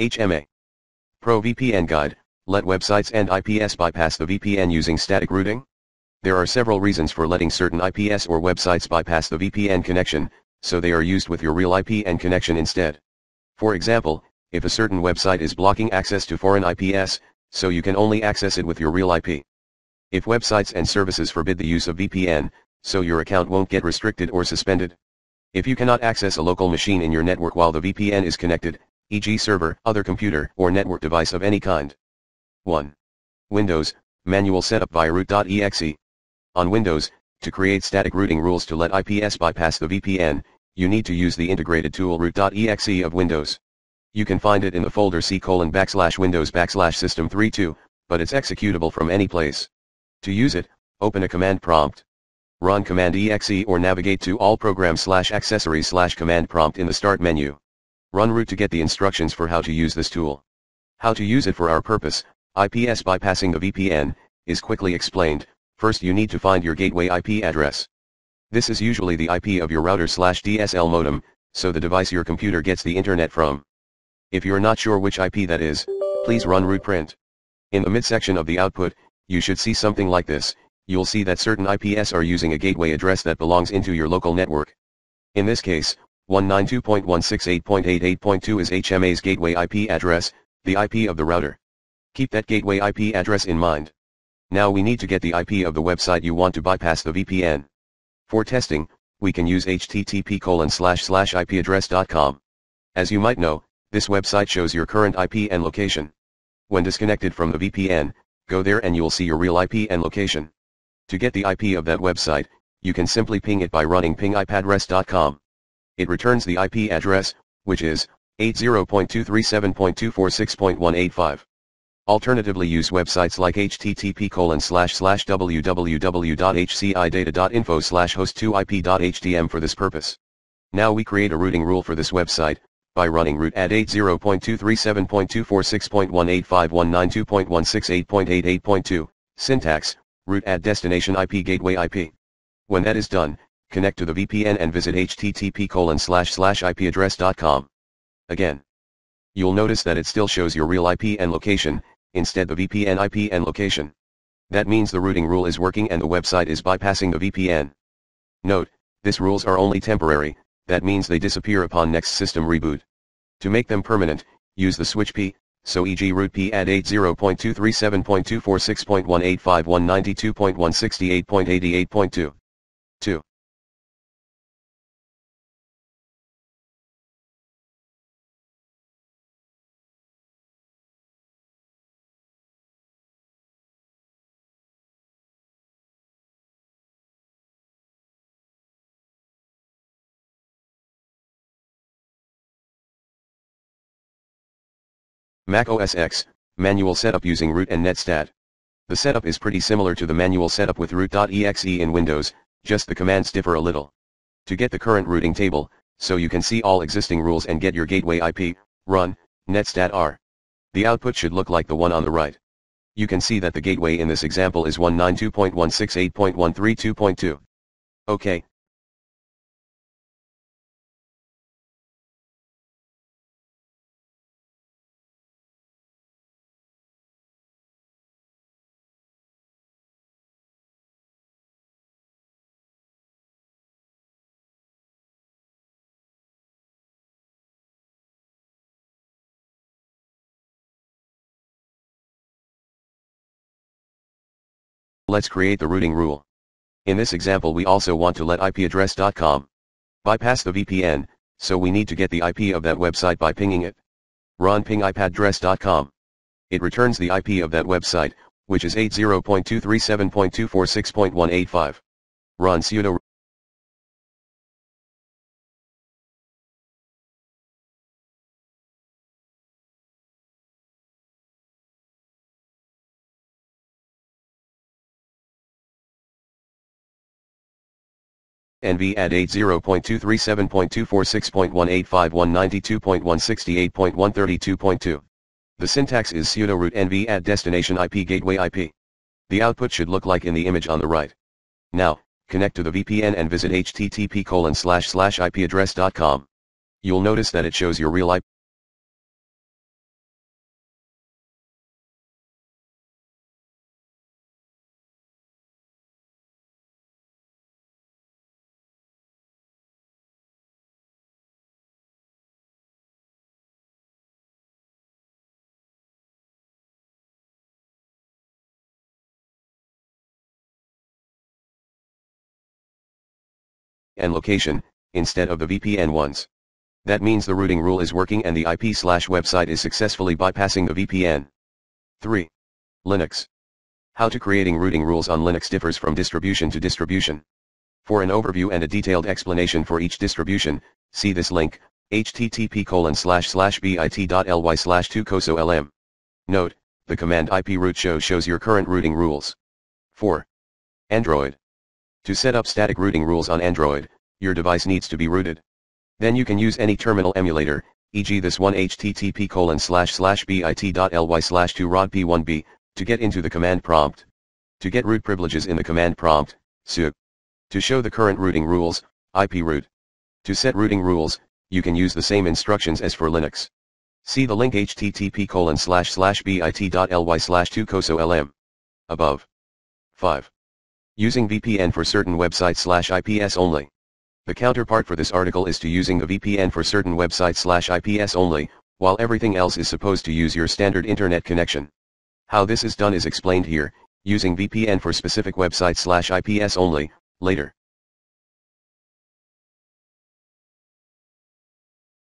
HMA. Pro VPN Guide, let websites and IPS bypass the VPN using static routing? There are several reasons for letting certain IPS or websites bypass the VPN connection, so they are used with your real IP and connection instead. For example, if a certain website is blocking access to foreign IPS, so you can only access it with your real IP. If websites and services forbid the use of VPN, so your account won't get restricted or suspended. If you cannot access a local machine in your network while the VPN is connected, e.g. server, other computer, or network device of any kind. 1. Windows, manual setup via route.exe. On Windows, to create static routing rules to let IPS bypass the VPN, you need to use the integrated tool route.exe of Windows. You can find it in the folder c colon backslash windows backslash system32, but it's executable from any place. To use it, open a command prompt. Run command exe or navigate to all programs slash accessories slash command prompt in the start menu. Run route to get the instructions for how to use this tool. How to use it for our purpose, IPS bypassing the VPN, is quickly explained, first you need to find your gateway IP address. This is usually the IP of your router slash DSL modem, so the device your computer gets the internet from. If you're not sure which IP that is, please run route print. In the midsection of the output, you should see something like this, you'll see that certain IPS are using a gateway address that belongs into your local network. In this case, 192.168.88.2 is HMA's gateway IP address, the IP of the router. Keep that gateway IP address in mind. Now we need to get the IP of the website you want to bypass the VPN. For testing, we can use http colon slash slash ipaddress.com. As you might know, this website shows your current IP and location. When disconnected from the VPN, go there and you'll see your real IP and location. To get the IP of that website, you can simply ping it by running pingipaddress.com. It returns the IP address, which is 80.237.246.185. Alternatively use websites like http colon slash slash www.hcidata.info slash host2ip.htm for this purpose. Now we create a routing rule for this website, by running route add 80.237.246.185.192.168.88.2, syntax, route add destination IP gateway IP. When that is done, connect to the VPN and visit http colon slash slash ipaddress.com. Again. You'll notice that it still shows your real IP and location, instead the VPN IP and location. That means the routing rule is working and the website is bypassing the VPN. Note, these rules are only temporary, that means they disappear upon next system reboot. To make them permanent, use the switch P, so e.g. route P add 80.237.246.185.192.168.88.2. 2. Mac OS X, manual setup using route and netstat. The setup is pretty similar to the manual setup with route.exe in Windows, just the commands differ a little. To get the current routing table, so you can see all existing rules and get your gateway IP, run, netstat r. The output should look like the one on the right. You can see that the gateway in this example is 192.168.132.2. OK, Let's create the routing rule. In this example we also want to let ipaddress.com bypass the VPN, so we need to get the IP of that website by pinging it. Run ping ipaddress.com. It returns the IP of that website, which is 80.237.246.185. Run sudo NV at 80.237.246.185.192.168.132.2. The syntax is sudo route nv at destination IP gateway IP. The output should look like in the image on the right. Now, connect to the VPN and visit http slash ipaddress.com. You'll notice that it shows your real IP. And location, instead of the VPN ones. That means the routing rule is working and the IP slash website is successfully bypassing the VPN. 3. Linux. How to creating routing rules on Linux differs from distribution to distribution. For an overview and a detailed explanation for each distribution, see this link, http colon slash slash bit.ly slash 2cosolm. Note, the command IP route show shows your current routing rules. 4. Android. To set up static routing rules on Android, your device needs to be rooted. Then you can use any terminal emulator, e.g. this one http colon slash slash bit.ly slash 2rodp1b, to get into the command prompt. To get root privileges in the command prompt, sudo. To show the current routing rules, IP route. To set routing rules, you can use the same instructions as for Linux. See the link http colon slash slash bit.ly slash 2cosolm. Above. 5. Using VPN for certain websites slash IPS only. The counterpart for this article is to using a VPN for certain websites slash IPS only, while everything else is supposed to use your standard internet connection. How this is done is explained here, using VPN for specific websites slash IPS only, later.